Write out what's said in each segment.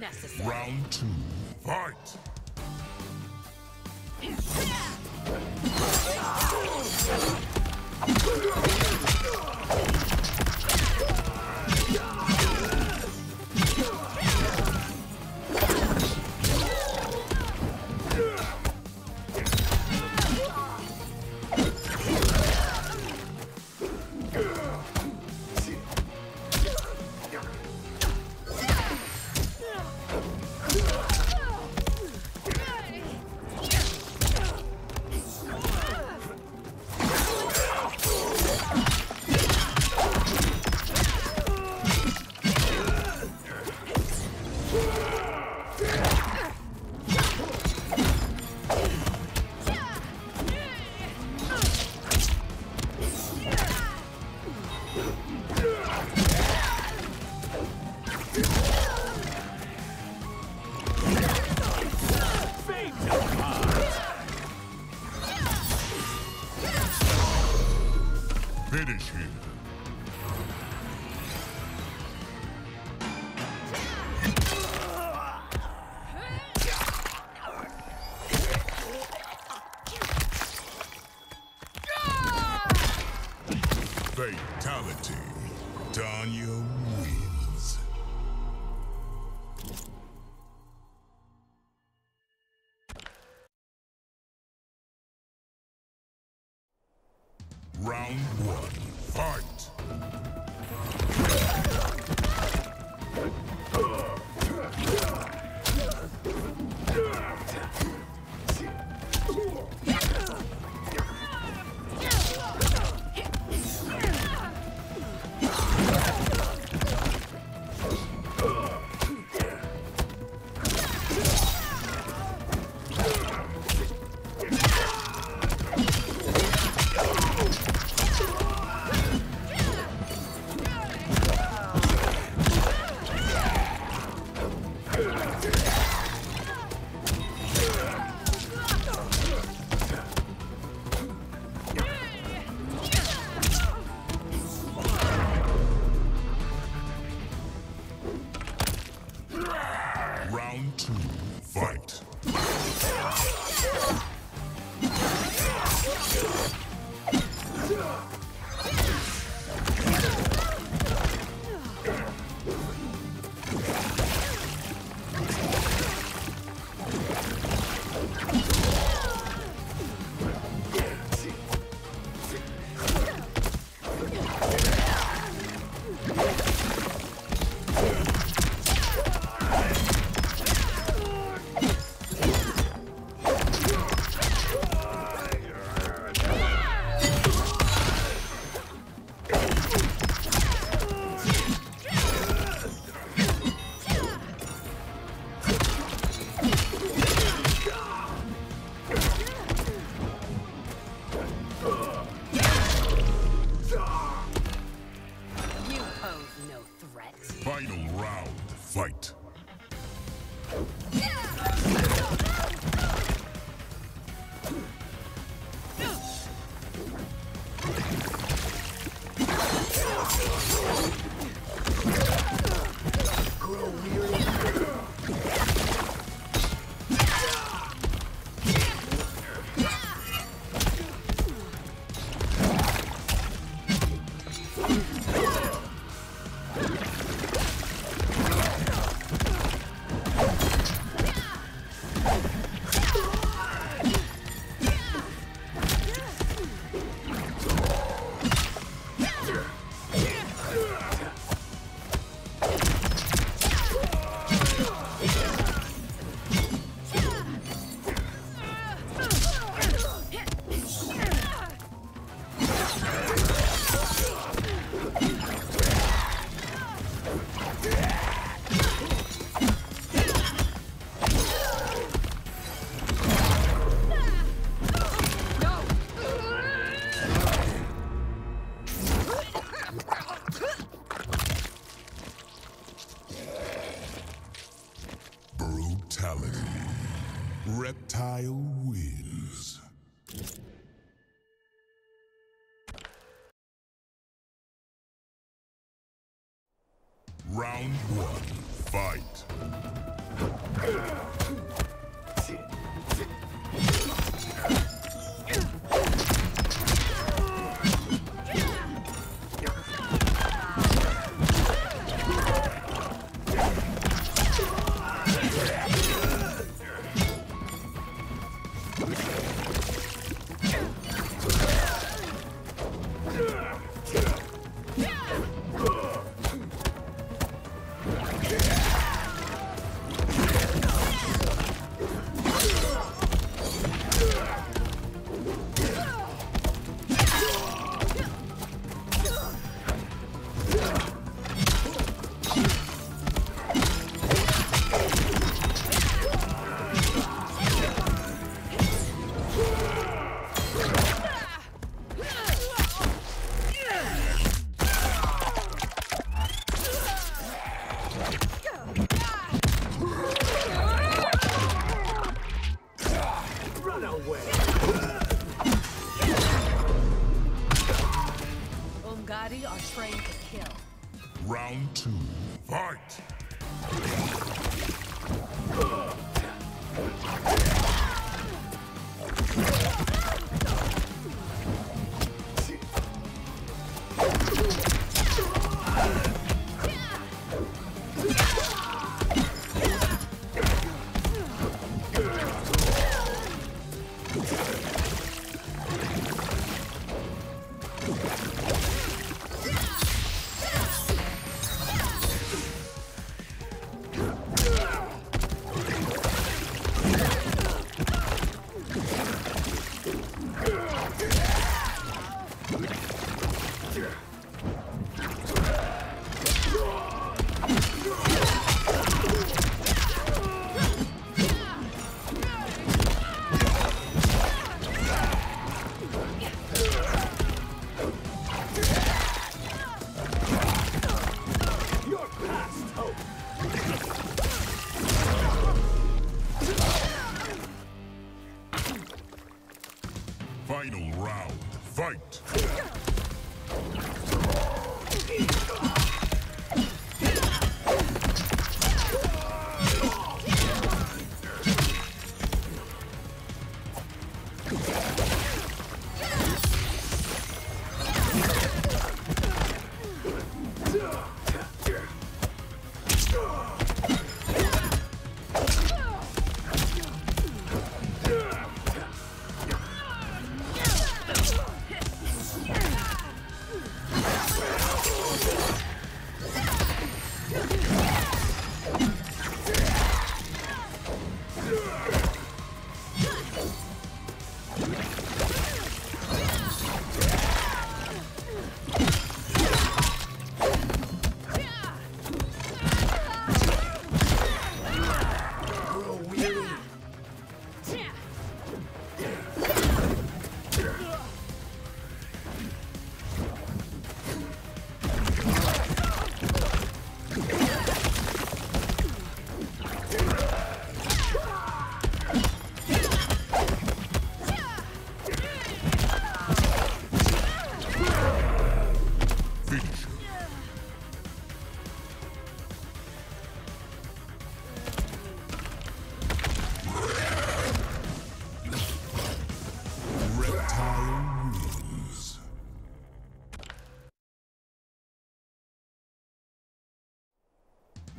necessary. Round two, fight! Finish him. Fatality. Tanya fight! Round two, fight!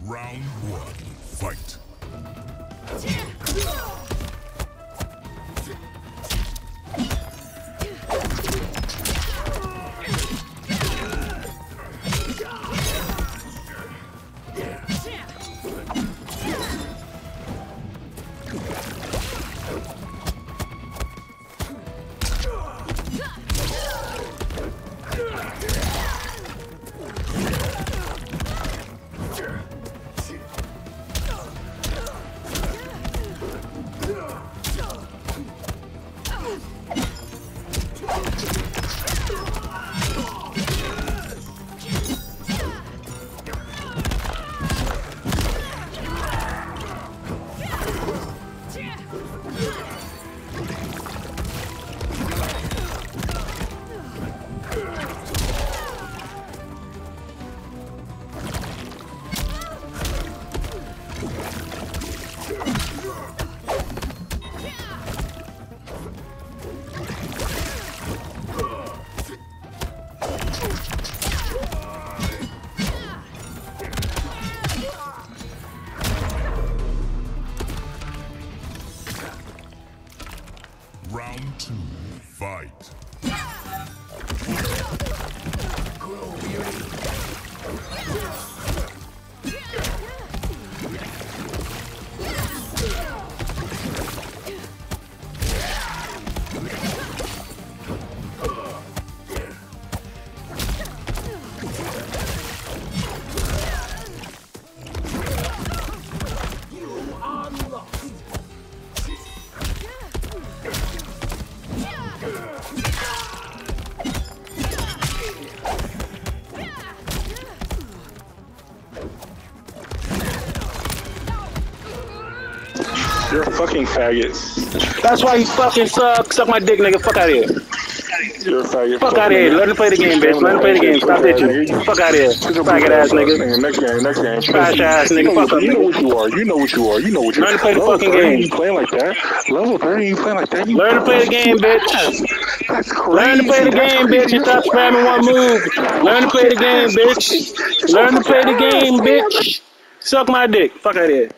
Round one, fight. You're a fucking faggot. That's why you fucking suck. Suck my dick, nigga. Fuck out of here. You're a faggot. Fuck out of here. Learn to play the game, bitch. Learn to play the game. Stop bitching. Fuck out of here. Faggot ass nigga. Next game, next game. Trash ass nigga. Fuck up, You know what you are. You know what you are. You know what you are. Learn to play the fucking 30, game. You playing like that? Level 30, you playing like that? You Learn to play the game, bitch. That's crazy. Learn to play the game, bitch, and stop spamming one move. Learn to play the game, bitch. Learn to play the game, bitch. Suck my dick. Fuck out of here.